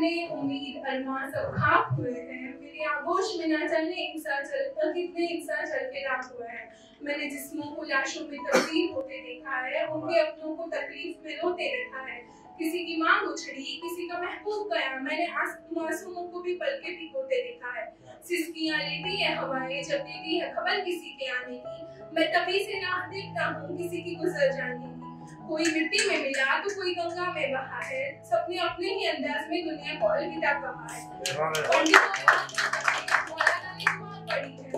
सपने उम्मीद, अरमान सब खाक हुए हैं। मेरे आगोश में ना जाने इंसान चल कितने इंसान चल के राख हुए हैं। मैंने जिस्मों को लाशों में तब्दील होते देखा है, उनके अपनों को तकलीफ़ में रोते देखा है। किसी की मांग उछड़ी किसी का महबूब गया। मैंने मासूमों को भी पल के भिगोते देखा है। सिसकियाँ लेती है हवाएँ, जब देती है खबर किसी के आने की। मैं तभी से राह देखता हूँ, किसी की गुजर जाने की। कोई मिट्टी में मिला तो कोई गंगा में बहा है। सबने अपने ही अंदाज में दुनिया को अलविदा कहा है।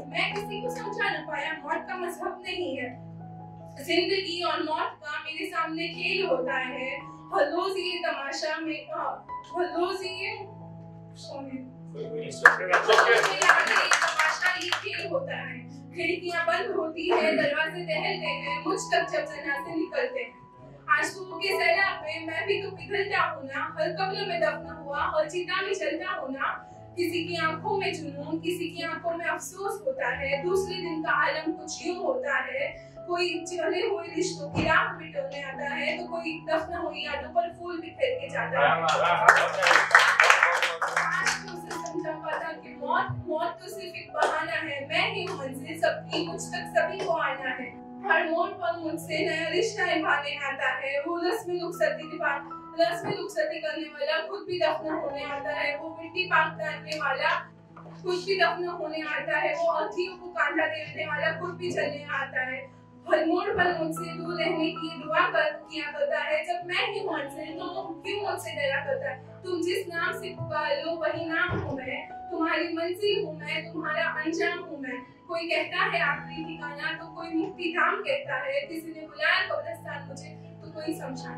मैं किसी को समझा न पाया मौत का मज़हब नहीं है। ज़िंदगी और मौत का मेरे सामने खेल होता है। हलोज ये तमाशा में हलोज ये तमाशा ये खेल होता है। खिड़कियाँ बंद होती है, दरवाजे टहलते हैं, मुझ तक जब जनाजे निकलते हैं। आंसुओं के सैलाब में मैं भी तो पिघलता हूँ ना, हर कब्र में दफन हुआ और चिता में चलता हूँ ना। किसी की आँखों में जुनून, किसी की आँखों में अफसोस होता है। दूसरे दिन का आलम कुछ यूँ होता है। कोई चले हुए रिश्तों की राख बिटोरने आता है तो कोई दफन हुई यादों पर फूल बिखेर के जाता है। मौत मौत तो सिर्फ़ एक बहाना है। मैं ही मंजिल, सबकी मुझ तक सभी को आना है। हर मोड़ पर मुझसे नया रिश्ता निभाने आता है। वो रस्म रुखसती निभा रस्म रुखसती करने वाला खुद भी दफन होने आता है। वो मिट्टी पाक करने वाला खुद भी दफन होने आता है। वो अथियों को कांधा देने वाला खुद भी चलने आता है। हर मोड़ पर मुझसे दूर रहने की दुआ कर किया करता है। जब मैं ही मुझसे तो क्यों मुझसे डरा करता है? तुम जिस नाम से पुकारो, वही नाम हूँ मैं। तुम्हारी मंजिल हूँ मैं, तुम्हारा अंजाम हूँ मैं। कोई कहता है आखिरी ठिकाना तो कोई मुक्ति धाम कहता है। किसी ने बुलाया कब्रस्तान मुझे तो कोई समझा